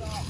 stop.